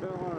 where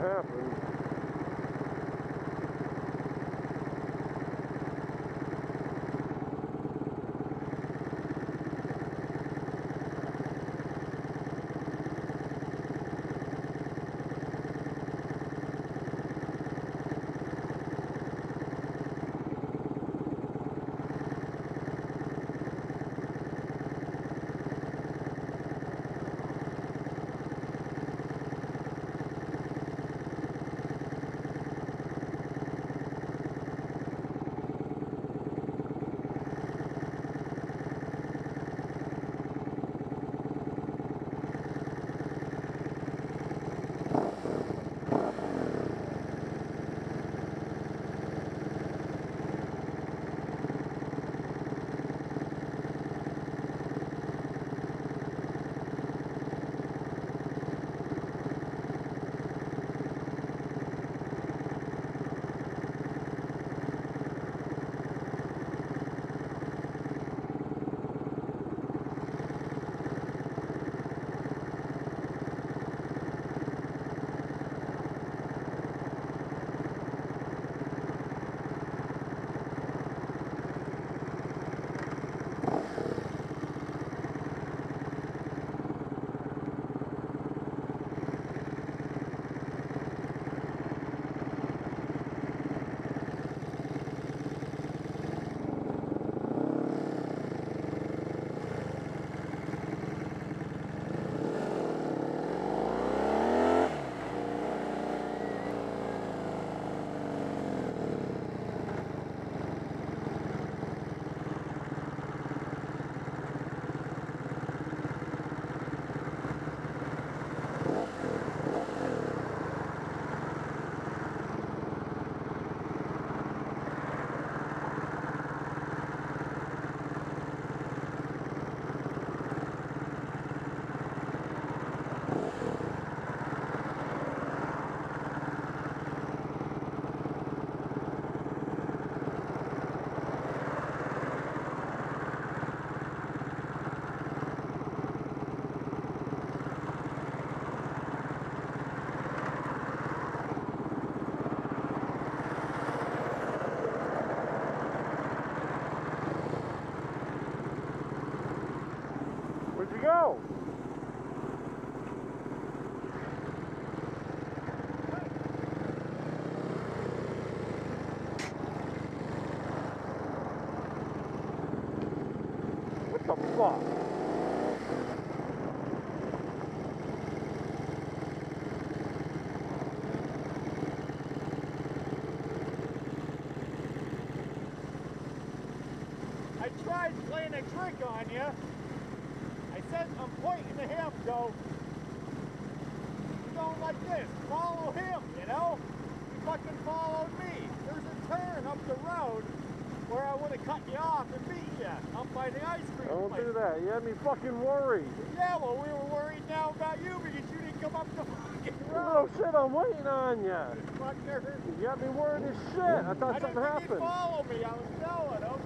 the playing a trick on you. I said I'm pointing to him, so you're going like this. Follow him, you know? You fucking followed me. There's a turn up the road where I would have cut you off and beat you up by the ice cream Don't place. do that. You had me fucking worried. Yeah, well, we were worried now about you because you didn't come up the fucking Oh road. shit, I'm waiting on you. Fucker. You got me worried as shit. I thought I something didn't think you'd happened. follow me. I was going. Okay.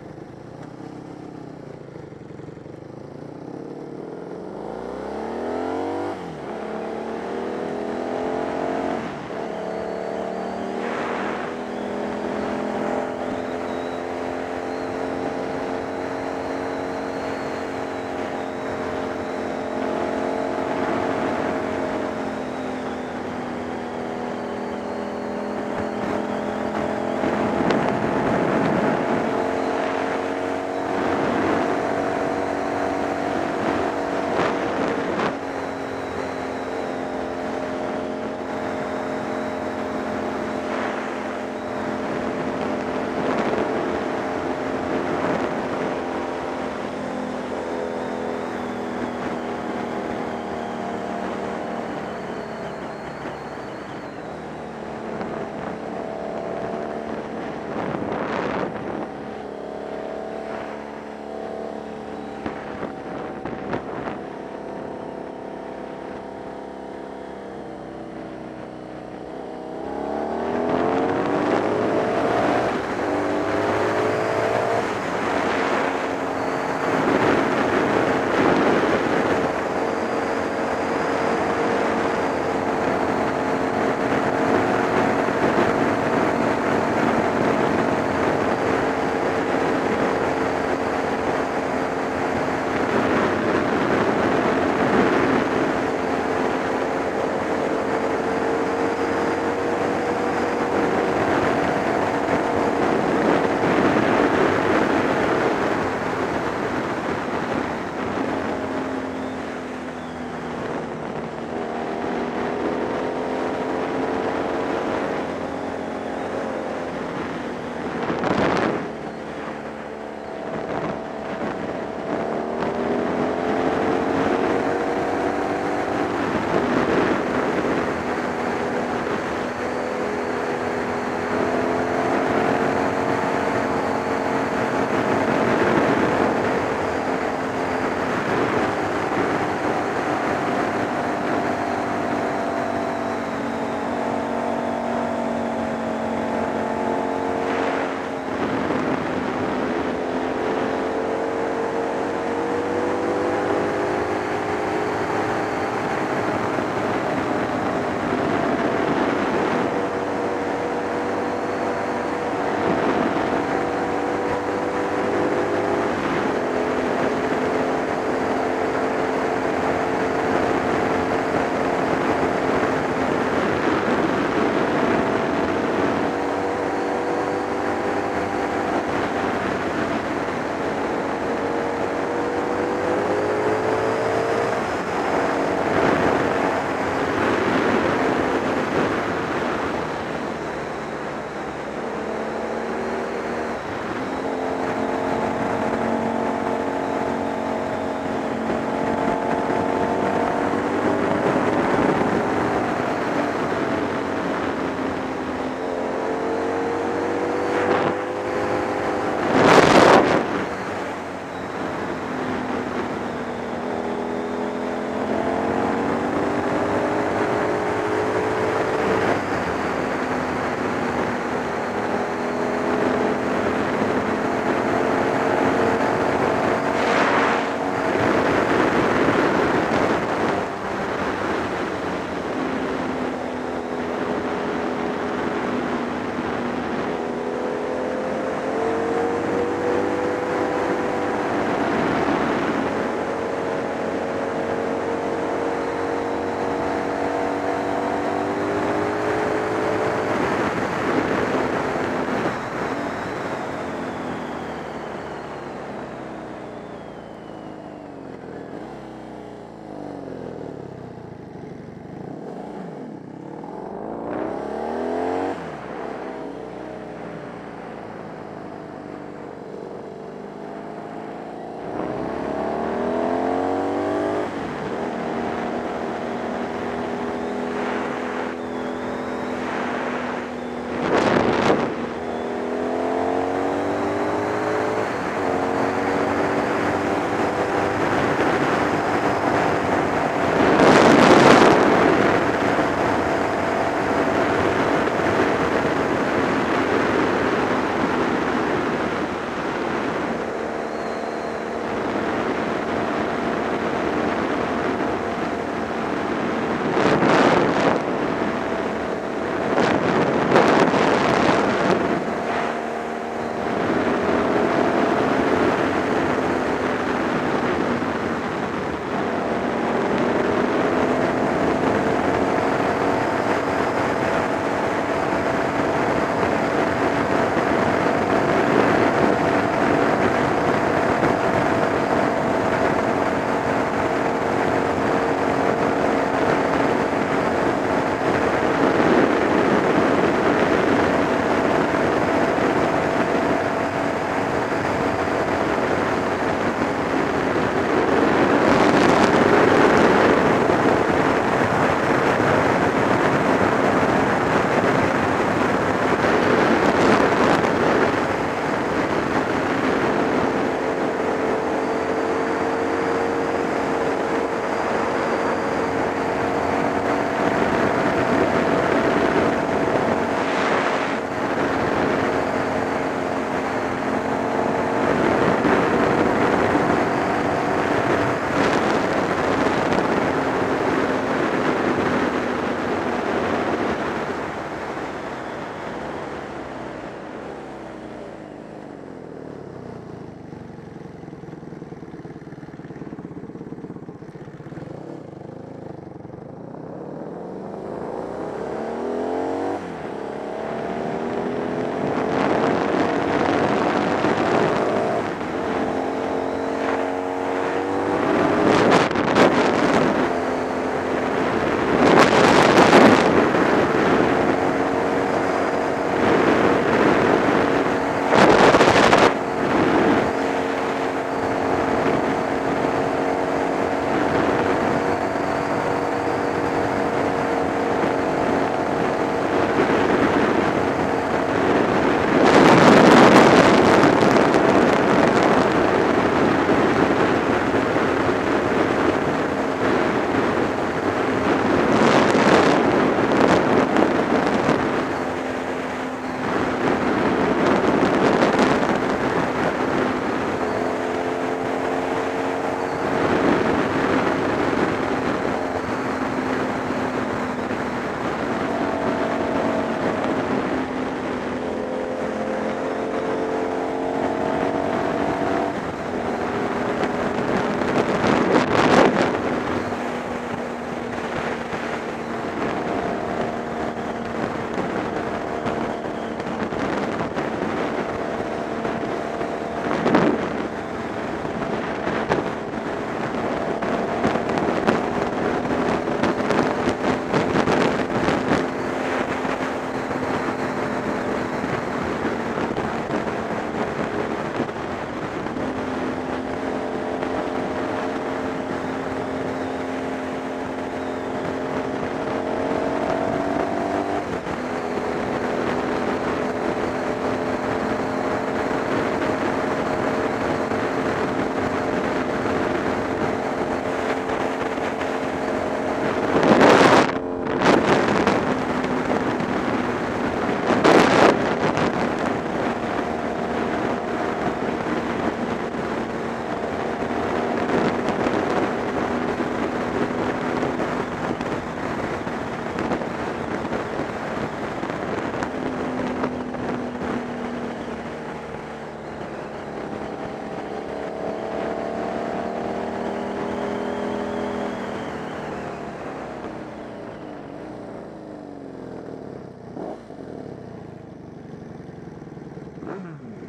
嗯。